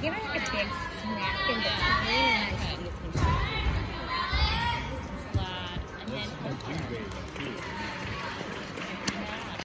give her like a big smack in the and. And then